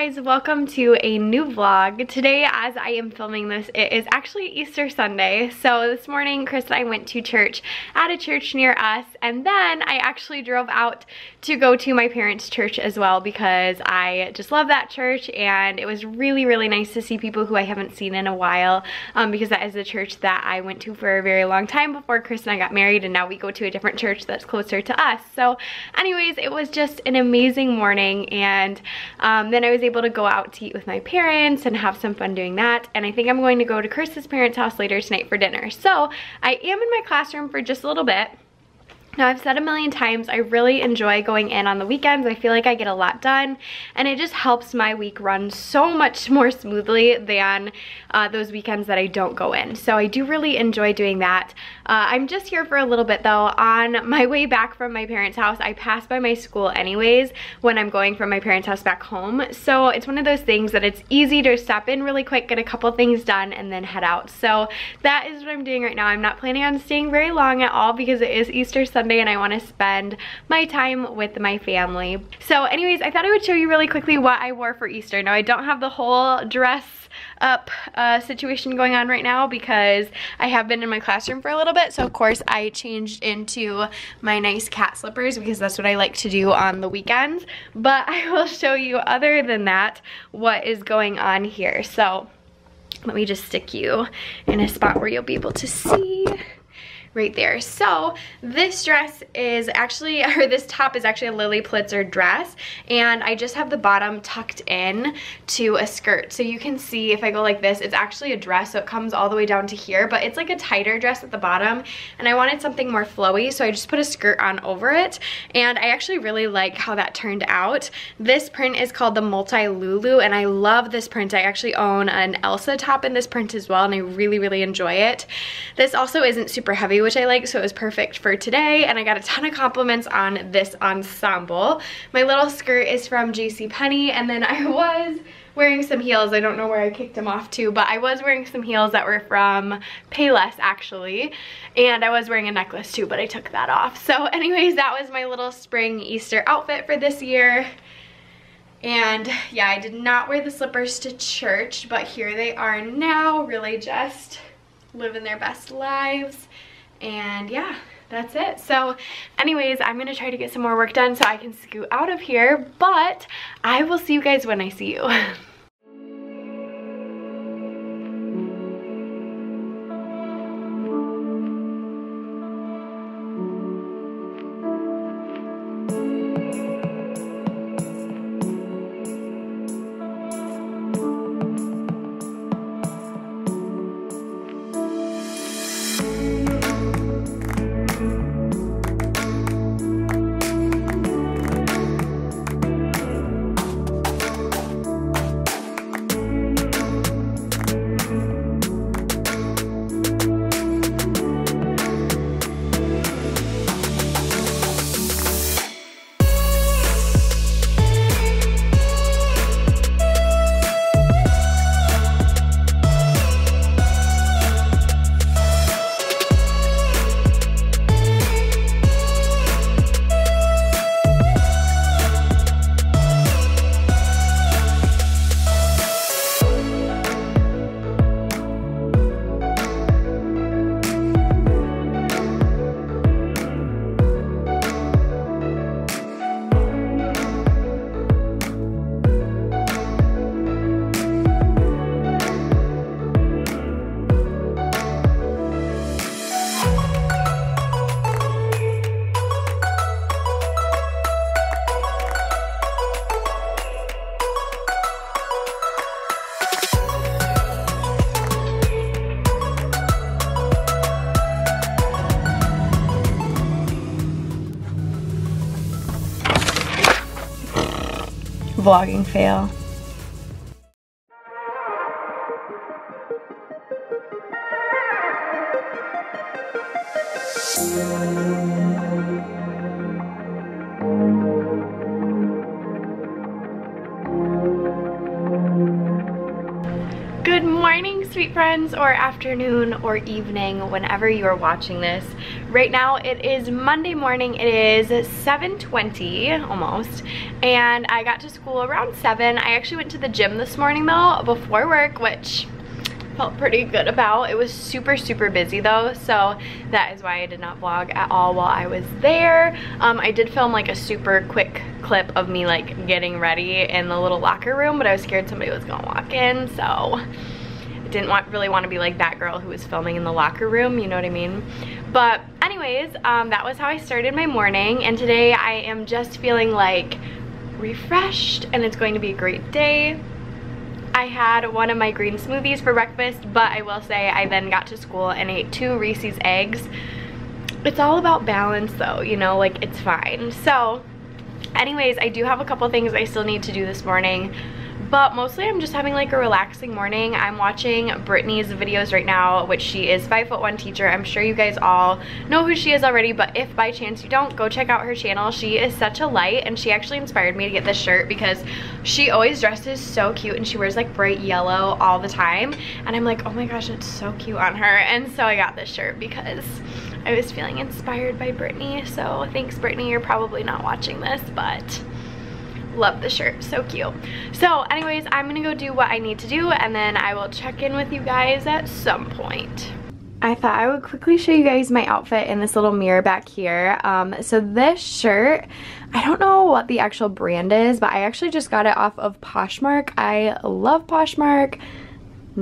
guys, welcome to a new vlog. Today as I am filming this, it is actually Easter Sunday. So this morning Chris and I went to church at a church near us and then I actually drove out to go to my parents' church as well because I just love that church and it was really, really nice to see people who I haven't seen in a while um, because that is the church that I went to for a very long time before Chris and I got married and now we go to a different church that's closer to us. So anyways, it was just an amazing morning and um, then I was able to go out to eat with my parents and have some fun doing that. And I think I'm going to go to Chris's parents' house later tonight for dinner. So I am in my classroom for just a little bit. Now I've said a million times, I really enjoy going in on the weekends. I feel like I get a lot done and it just helps my week run so much more smoothly than uh, those weekends that I don't go in. So I do really enjoy doing that. Uh, I'm just here for a little bit though. On my way back from my parents' house, I pass by my school anyways when I'm going from my parents' house back home. So it's one of those things that it's easy to stop in really quick, get a couple things done and then head out. So that is what I'm doing right now. I'm not planning on staying very long at all because it is Easter Sunday Sunday and I want to spend my time with my family. So anyways, I thought I would show you really quickly what I wore for Easter. Now I don't have the whole dress up uh, situation going on right now because I have been in my classroom for a little bit. So of course I changed into my nice cat slippers because that's what I like to do on the weekends. But I will show you other than that what is going on here. So let me just stick you in a spot where you'll be able to see right there. So this dress is actually, or this top is actually a Lilly Pulitzer dress and I just have the bottom tucked in to a skirt. So you can see if I go like this, it's actually a dress so it comes all the way down to here, but it's like a tighter dress at the bottom and I wanted something more flowy so I just put a skirt on over it and I actually really like how that turned out. This print is called the Multi Lulu and I love this print. I actually own an Elsa top in this print as well and I really, really enjoy it. This also isn't super heavy which I like, so it was perfect for today. And I got a ton of compliments on this ensemble. My little skirt is from JCPenney, and then I was wearing some heels. I don't know where I kicked them off to, but I was wearing some heels that were from Payless actually. And I was wearing a necklace too, but I took that off. So anyways, that was my little spring Easter outfit for this year. And yeah, I did not wear the slippers to church, but here they are now, really just living their best lives and yeah that's it. So anyways i'm gonna try to get some more work done so i can scoot out of here but i will see you guys when i see you fail. Friends, or afternoon, or evening, whenever you are watching this. Right now, it is Monday morning. It is 7.20, almost, and I got to school around 7. I actually went to the gym this morning, though, before work, which felt pretty good about. It was super, super busy though, so that is why I did not vlog at all while I was there. Um, I did film like a super quick clip of me like getting ready in the little locker room, but I was scared somebody was gonna walk in, so didn't want really want to be like that girl who was filming in the locker room, you know what I mean? But anyways, um, that was how I started my morning and today I am just feeling like refreshed and it's going to be a great day. I had one of my green smoothies for breakfast, but I will say I then got to school and ate two Reese's eggs. It's all about balance though, you know, like it's fine. So anyways, I do have a couple things I still need to do this morning but mostly I'm just having like a relaxing morning. I'm watching Brittany's videos right now, which she is five foot one teacher. I'm sure you guys all know who she is already, but if by chance you don't, go check out her channel. She is such a light and she actually inspired me to get this shirt because she always dresses so cute and she wears like bright yellow all the time. And I'm like, oh my gosh, it's so cute on her. And so I got this shirt because I was feeling inspired by Brittany. So thanks Brittany, you're probably not watching this, but love the shirt so cute so anyways i'm gonna go do what i need to do and then i will check in with you guys at some point I thought I would quickly show you guys my outfit in this little mirror back here. Um, so this shirt, I don't know what the actual brand is, but I actually just got it off of Poshmark. I love Poshmark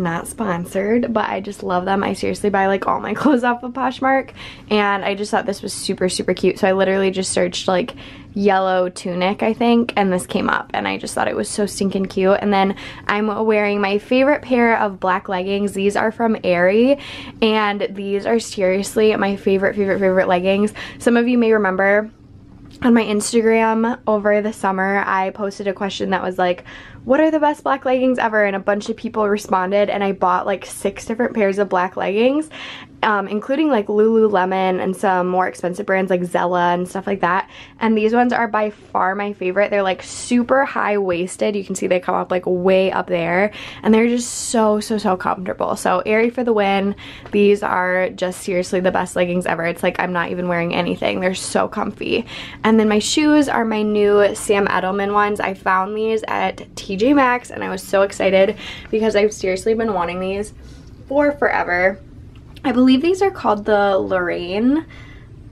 not sponsored, but I just love them. I seriously buy like all my clothes off of Poshmark and I just thought this was super, super cute. So I literally just searched like yellow tunic, I think, and this came up and I just thought it was so stinking cute. And then I'm wearing my favorite pair of black leggings. These are from Aerie and these are seriously my favorite, favorite, favorite leggings. Some of you may remember on my Instagram over the summer, I posted a question that was like, what are the best black leggings ever? And a bunch of people responded and I bought like six different pairs of black leggings, um, including like Lululemon and some more expensive brands like Zella and stuff like that. And these ones are by far my favorite. They're like super high waisted. You can see they come up like way up there and they're just so, so, so comfortable. So Aerie for the win. These are just seriously the best leggings ever. It's like I'm not even wearing anything. They're so comfy. And then my shoes are my new Sam Edelman ones. I found these at TJ TJ Maxx and I was so excited because I've seriously been wanting these for forever. I believe these are called the Loraine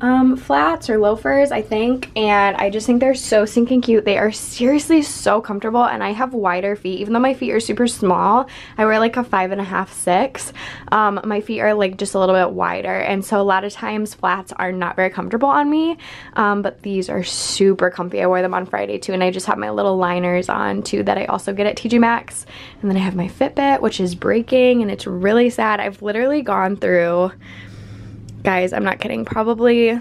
um, flats or loafers, I think, and I just think they're so stinking cute. They are seriously so comfortable, and I have wider feet. Even though my feet are super small, I wear like a five and a half, six. Um, my feet are like just a little bit wider, and so a lot of times flats are not very comfortable on me, um, but these are super comfy. I wore them on Friday too, and I just have my little liners on too that I also get at TJ Maxx. And then I have my Fitbit, which is breaking, and it's really sad. I've literally gone through guys, I'm not kidding, probably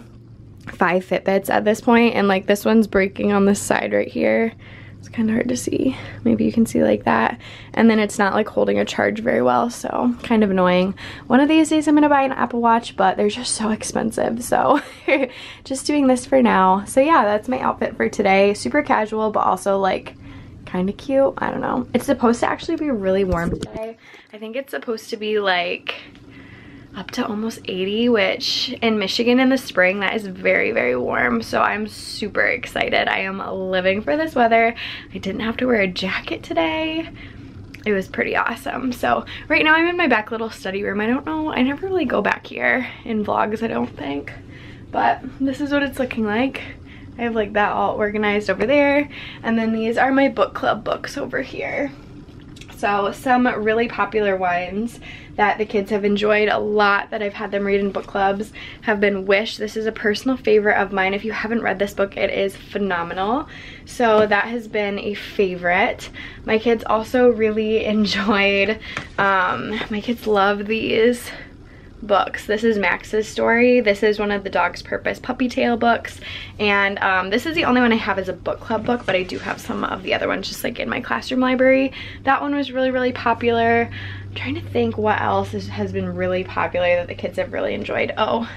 five Fitbits at this point, and like this one's breaking on this side right here. It's kind of hard to see. Maybe you can see like that. And then it's not like holding a charge very well, so kind of annoying. One of these days I'm gonna buy an Apple Watch, but they're just so expensive, so just doing this for now. So yeah, that's my outfit for today. Super casual, but also like kind of cute. I don't know. It's supposed to actually be really warm today. I think it's supposed to be like up to almost 80, which in Michigan in the spring, that is very, very warm. So I'm super excited. I am living for this weather. I didn't have to wear a jacket today. It was pretty awesome. So right now I'm in my back little study room. I don't know, I never really go back here in vlogs, I don't think. But this is what it's looking like. I have like that all organized over there. And then these are my book club books over here. So some really popular ones that the kids have enjoyed a lot that I've had them read in book clubs have been Wish. This is a personal favorite of mine. If you haven't read this book, it is phenomenal. So that has been a favorite. My kids also really enjoyed, um, my kids love these books. This is Max's story. This is one of the Dog's Purpose Puppy Tale books. And um, this is the only one I have as a book club book, but I do have some of the other ones just like in my classroom library. That one was really, really popular. I'm trying to think what else is, has been really popular that the kids have really enjoyed. Oh,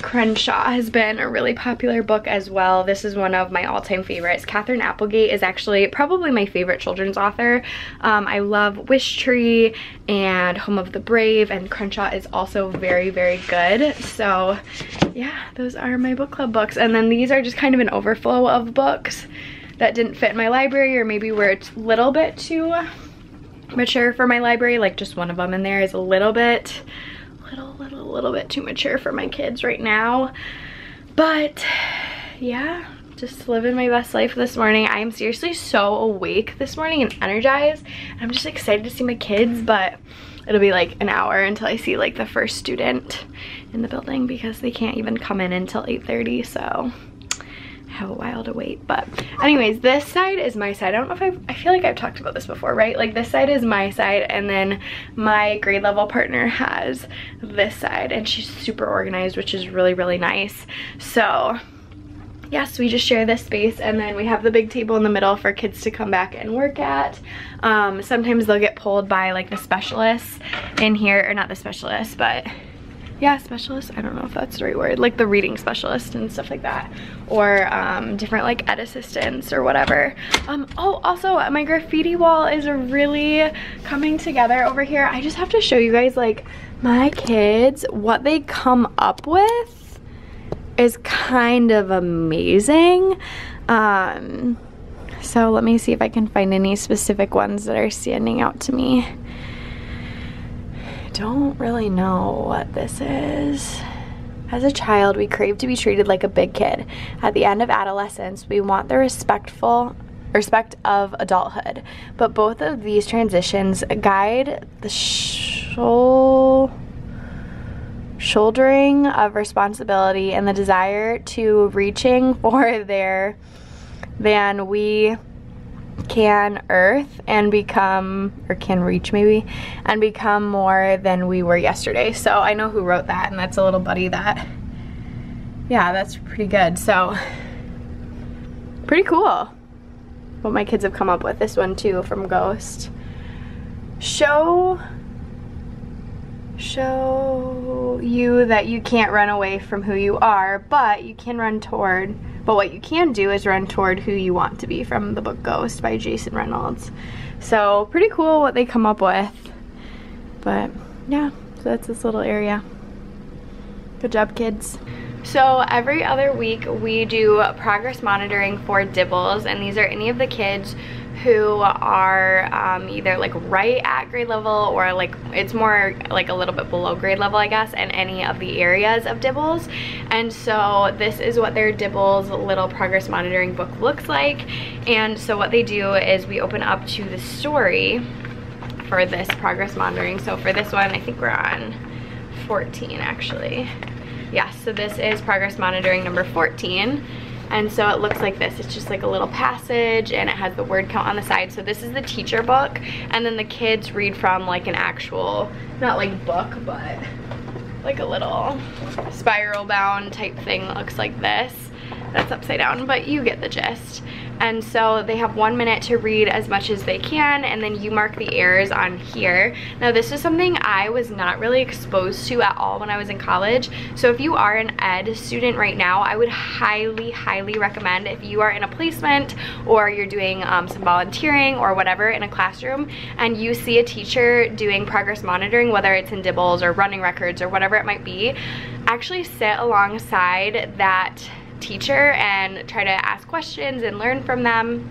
Crenshaw has been a really popular book as well. This is one of my all-time favorites. Katherine Applegate is actually probably my favorite children's author. Um, I love Wish Tree and Home of the Brave and Crenshaw is also very, very good. So yeah, those are my book club books. And then these are just kind of an overflow of books that didn't fit in my library or maybe were a little bit too mature for my library. Like just one of them in there is a little bit little, little, little bit too mature for my kids right now. But yeah, just living my best life this morning. I am seriously so awake this morning and energized. I'm just excited to see my kids, but it'll be like an hour until I see like the first student in the building because they can't even come in until 8.30, so have a while to wait. But anyways this side is my side. I don't know if i i feel like i've talked about this before right? Like this side is my side and then my grade level partner has this side and she's super organized which is really really nice. So yes we just share this space and then we have the big table in the middle for kids to come back and work at. Um, sometimes they'll get pulled by like the specialists in here or not the specialists but yeah, specialist, I don't know if that's the right word, like the reading specialist and stuff like that, or um, different like ed assistants or whatever. Um, oh, also my graffiti wall is really coming together over here. I just have to show you guys like my kids, what they come up with is kind of amazing. Um, so let me see if I can find any specific ones that are standing out to me don't really know what this is. As a child, we crave to be treated like a big kid. At the end of adolescence, we want the respectful respect of adulthood. But both of these transitions guide the shouldering of responsibility and the desire to reaching for their than we can earth and become, or can reach maybe, and become more than we were yesterday. So I know who wrote that and that's a little buddy that, yeah, that's pretty good. So pretty cool what my kids have come up with. This one too from Ghost. Show show you that you can't run away from who you are, but you can run toward but what you can do is run toward who you want to be from the book Ghost by Jason Reynolds. So pretty cool what they come up with. But yeah, so that's this little area. Good job, kids. So every other week we do progress monitoring for DIBELS and these are any of the kids who are um, either like right at grade level or like it's more like a little bit below grade level I guess in any of the areas of DIBELS. And so this is what their DIBELS little progress monitoring book looks like. And so what they do is we open up to the story for this progress monitoring. So for this one I think we're on 14 actually. Yes so this is progress monitoring number 14 and so it looks like this. It's just like a little passage and it has the word count on the side. So this is the teacher book and then the kids read from like an actual, not like book, but like a little spiral bound type thing that looks like this. That's upside down, but you get the gist and so they have one minute to read as much as they can and then you mark the errors on here. Now this is something I was not really exposed to at all when I was in college so if you are an ed student right now I would highly highly recommend if you are in a placement or you're doing um, some volunteering or whatever in a classroom and you see a teacher doing progress monitoring whether it's in DIBELS or running records or whatever it might be actually sit alongside that teacher and try to ask questions and learn from them.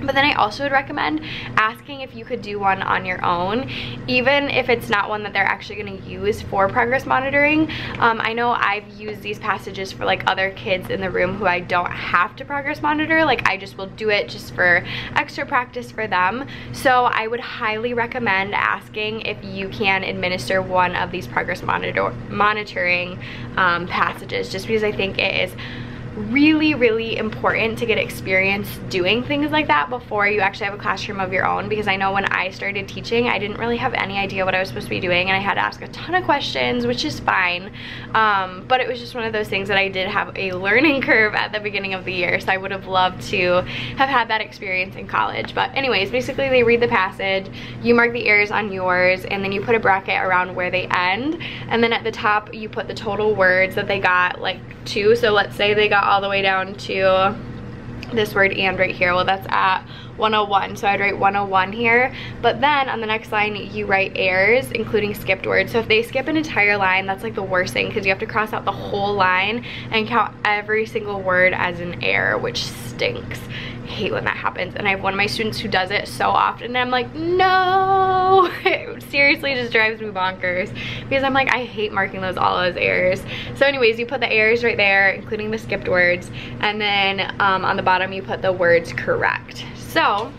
But then I also would recommend asking if you could do one on your own, even if it's not one that they're actually gonna use for progress monitoring. Um, I know I've used these passages for like other kids in the room who I don't have to progress monitor, like I just will do it just for extra practice for them. So I would highly recommend asking if you can administer one of these progress monitor monitoring um, passages, just because I think it is really, really important to get experience doing things like that before you actually have a classroom of your own because I know when I started teaching, I didn't really have any idea what I was supposed to be doing and I had to ask a ton of questions, which is fine. Um, but it was just one of those things that I did have a learning curve at the beginning of the year, so I would have loved to have had that experience in college. But anyways, basically they read the passage, you mark the errors on yours, and then you put a bracket around where they end, and then at the top you put the total words that they got like two. So let's say they got all the way down to this word and right here. Well, that's at 101, so I'd write 101 here. But then on the next line, you write errors, including skipped words. So if they skip an entire line, that's like the worst thing because you have to cross out the whole line and count every single word as an error, which stinks hate when that happens and I have one of my students who does it so often and I'm like no. It seriously just drives me bonkers because I'm like I hate marking those all as errors. So anyways you put the errors right there including the skipped words and then um, on the bottom you put the words correct. So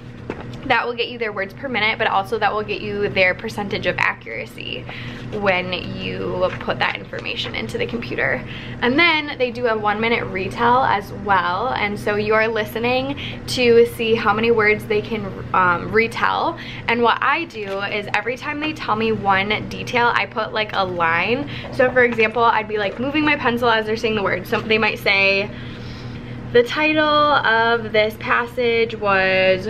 that will get you their words per minute, but also that will get you their percentage of accuracy when you put that information into the computer. And then they do a one minute retell as well. And so you are listening to see how many words they can um, retell. And what I do is every time they tell me one detail, I put like a line. So for example, I'd be like moving my pencil as they're saying the word. So they might say, the title of this passage was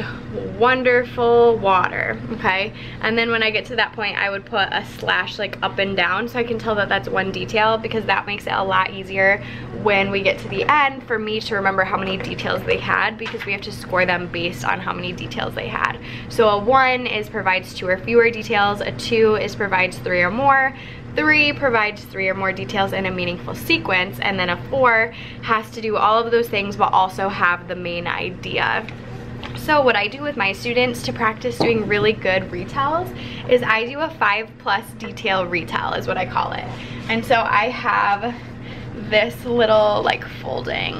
Wonderful Water, okay? And then when I get to that point, I would put a slash like up and down so I can tell that that's one detail because that makes it a lot easier when we get to the end for me to remember how many details they had because we have to score them based on how many details they had. So a one is provides two or fewer details, a two is provides three or more, Three provides three or more details in a meaningful sequence, and then a four has to do all of those things but also have the main idea. So what I do with my students to practice doing really good retells is I do a five plus detail retell is what I call it. And so I have this little like folding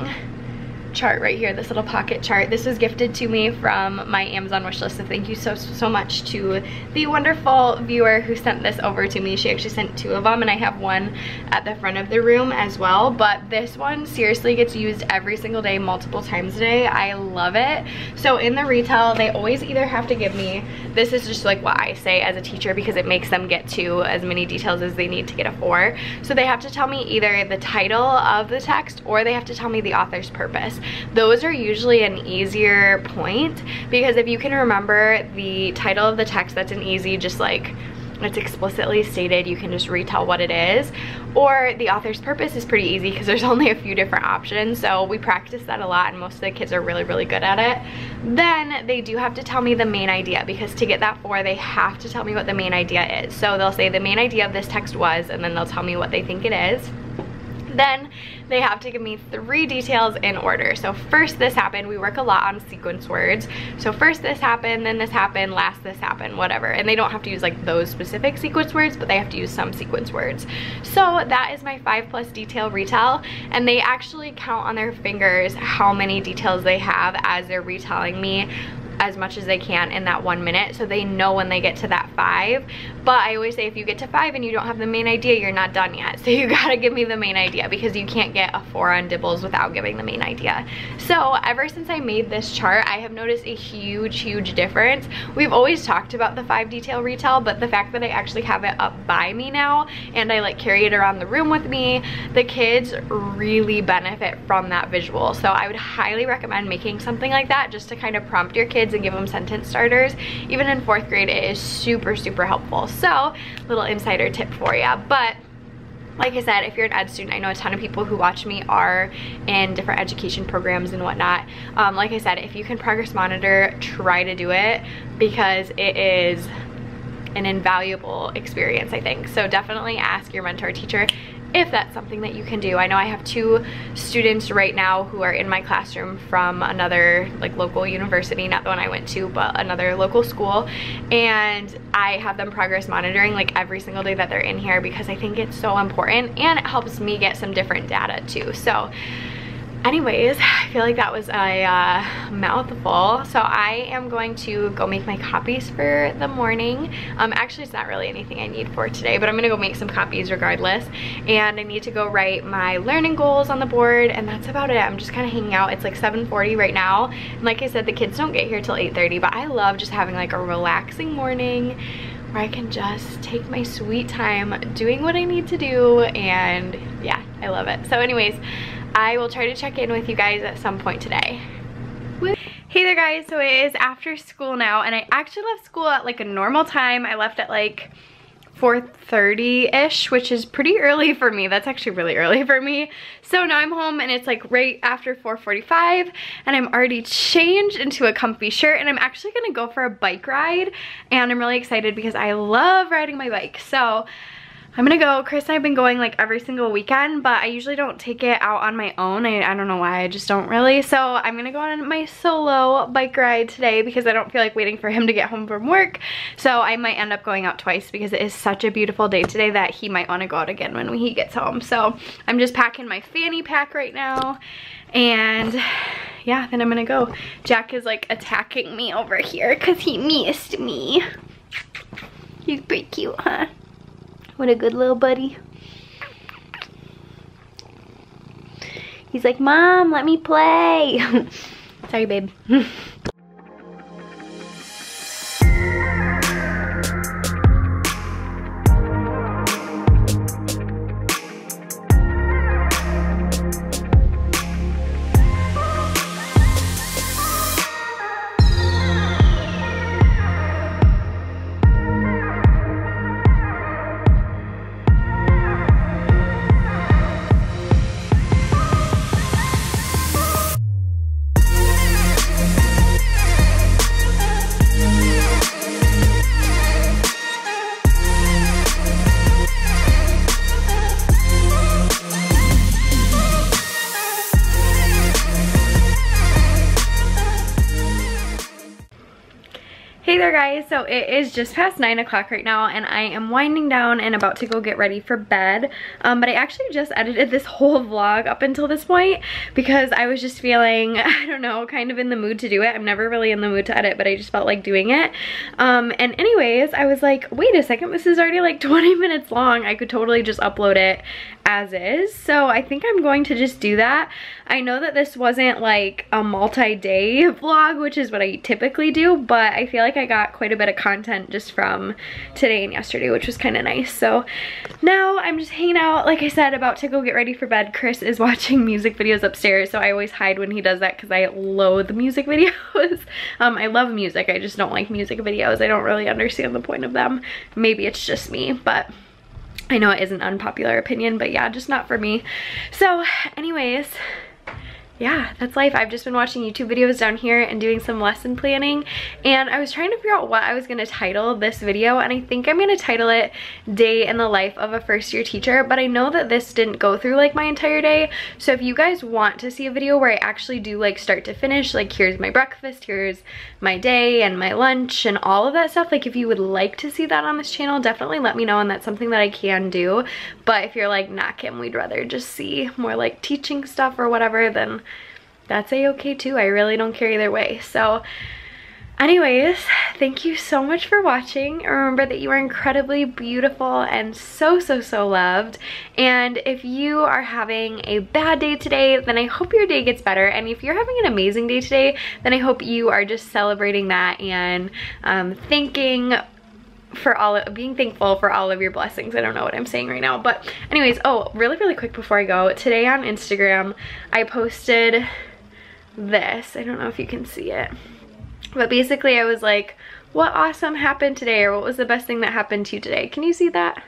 chart right here, this little pocket chart. This was gifted to me from my Amazon wish list, so thank you so, so much to the wonderful viewer who sent this over to me. She actually sent two of them, and I have one at the front of the room as well, but this one seriously gets used every single day, multiple times a day. I love it. So in the retail, they always either have to give me, this is just like what I say as a teacher because it makes them get to as many details as they need to get a four. So they have to tell me either the title of the text or they have to tell me the author's purpose those are usually an easier point because if you can remember the title of the text, that's an easy just like it's explicitly stated you can just retell what it is. Or the author's purpose is pretty easy because there's only a few different options so we practice that a lot and most of the kids are really really good at it. Then they do have to tell me the main idea because to get that four they have to tell me what the main idea is. So they'll say the main idea of this text was and then they'll tell me what they think it is then they have to give me three details in order. So first this happened, we work a lot on sequence words. So first this happened, then this happened, last this happened, whatever. And they don't have to use like those specific sequence words, but they have to use some sequence words. So that is my five plus detail retell. And they actually count on their fingers how many details they have as they're retelling me as much as they can in that one minute so they know when they get to that five. But I always say if you get to five and you don't have the main idea, you're not done yet. So you gotta give me the main idea because you can't get a four on DIBELS without giving the main idea. So ever since I made this chart, I have noticed a huge, huge difference. We've always talked about the five detail retell, but the fact that I actually have it up by me now and I like carry it around the room with me, the kids really benefit from that visual. So I would highly recommend making something like that just to kind of prompt your kids kids and give them sentence starters. Even in fourth grade, it is super, super helpful. So, little insider tip for you. But like I said, if you're an ed student, I know a ton of people who watch me are in different education programs and whatnot. Um, like I said, if you can progress monitor, try to do it because it is an invaluable experience, I think. So definitely ask your mentor teacher if that's something that you can do. I know I have two students right now who are in my classroom from another like local university, not the one I went to, but another local school. And I have them progress monitoring like every single day that they're in here because I think it's so important and it helps me get some different data too. So anyways, I feel like that was a uh, mouthful. So I am going to go make my copies for the morning. Um, actually, it's not really anything I need for today, but I'm gonna go make some copies regardless. And I need to go write my learning goals on the board, and that's about it. I'm just kind of hanging out. It's like 7.40 right now. And like I said, the kids don't get here till 8.30, but I love just having like a relaxing morning where I can just take my sweet time doing what I need to do and yeah, I love it. So anyways, I will try to check in with you guys at some point today. Hey there guys, so it is after school now and I actually left school at like a normal time. I left at like 4.30ish, which is pretty early for me. That's actually really early for me. So now I'm home and it's like right after 4.45 and I'm already changed into a comfy shirt and I'm actually gonna go for a bike ride and I'm really excited because I love riding my bike. So I'm gonna go. Chris and I have been going like every single weekend, but I usually don't take it out on my own. I, I don't know why, I just don't really. So I'm gonna go on my solo bike ride today because I don't feel like waiting for him to get home from work. So I might end up going out twice because it is such a beautiful day today that he might wanna go out again when he gets home. So I'm just packing my fanny pack right now and yeah, then I'm gonna go. Jack is like attacking me over here because he missed me. He's pretty cute, huh? What a good little buddy. He's like, Mom, let me play. Sorry, babe. there guys, so it is just past 9 o'clock right now and I am winding down and about to go get ready for bed. Um, but I actually just edited this whole vlog up until this point because I was just feeling, I don't know, kind of in the mood to do it. I'm never really in the mood to edit, but I just felt like doing it. Um, and anyways, I was like, wait a second, this is already like 20 minutes long. I could totally just upload it as is. So I think I'm going to just do that. I know that this wasn't like a multi-day vlog, which is what I typically do, but I feel like I got quite a bit of content just from today and yesterday, which was kind of nice. So now I'm just hanging out, like I said, about to go get ready for bed. Chris is watching music videos upstairs, so I always hide when he does that because I loathe music videos. um, I love music, I just don't like music videos. I don't really understand the point of them. Maybe it's just me, but I know it is an unpopular opinion, but yeah, just not for me. So anyways, yeah, that's life. I've just been watching YouTube videos down here and doing some lesson planning and I was trying to figure out what I was gonna title this video and I think I'm gonna title it Day in the Life of a First Year Teacher, but I know that this didn't go through like my entire day. So if you guys want to see a video where I actually do like start to finish, like here's my breakfast, here's my day and my lunch and all of that stuff, like if you would like to see that on this channel, definitely let me know and that's something that I can do. But if you're like, nah Kim, we'd rather just see more like teaching stuff or whatever, then that's a-okay too. I really don't care either way. So anyways, thank you so much for watching. Remember that you are incredibly beautiful and so, so, so loved. And if you are having a bad day today, then I hope your day gets better. And if you're having an amazing day today, then I hope you are just celebrating that and um, thanking for all of, being thankful for all of your blessings. I don't know what I'm saying right now. But anyways, oh, really, really quick before I go. Today on Instagram, I posted this. I don't know if you can see it. But basically I was like, what awesome happened today? Or what was the best thing that happened to you today? Can you see that?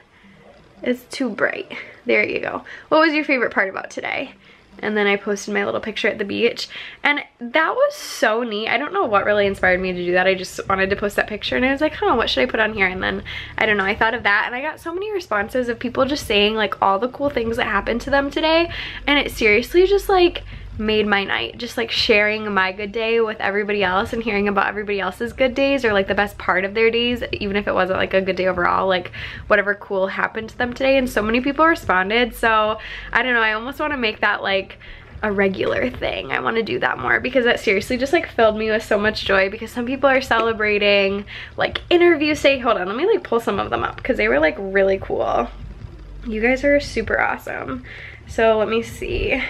It's too bright. There you go. What was your favorite part about today? And then I posted my little picture at the beach. And that was so neat. I don't know what really inspired me to do that. I just wanted to post that picture and I was like, huh, what should I put on here? And then, I don't know, I thought of that and I got so many responses of people just saying like all the cool things that happened to them today. And it seriously just like, made my night. Just like sharing my good day with everybody else and hearing about everybody else's good days or like the best part of their days, even if it wasn't like a good day overall, like whatever cool happened to them today. And so many people responded. So I don't know, I almost want to make that like a regular thing. I want to do that more because that seriously just like filled me with so much joy because some people are celebrating like interview say hold on let me like pull some of them up because they were like really cool. You guys are super awesome. So let me see.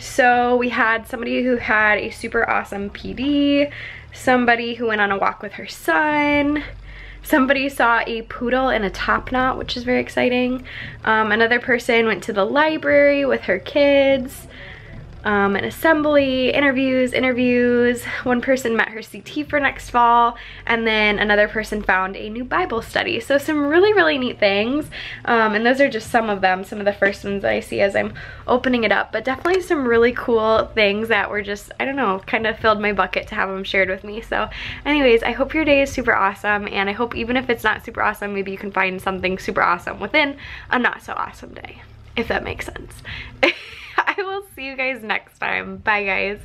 So we had somebody who had a super awesome PD, somebody who went on a walk with her son, Somebody saw a poodle in a top knot, which is very exciting. Um, another person went to the library with her kids um, an assembly, interviews, interviews. One person met her CT for next fall, and then another person found a new Bible study. So some really, really neat things. Um, and those are just some of them, some of the first ones that I see as I'm opening it up. But definitely some really cool things that were just, I don't know, kind of filled my bucket to have them shared with me. So anyways, I hope your day is super awesome. And I hope even if it's not super awesome, maybe you can find something super awesome within a not so awesome day, if that makes sense. I will see you guys next time. Bye guys.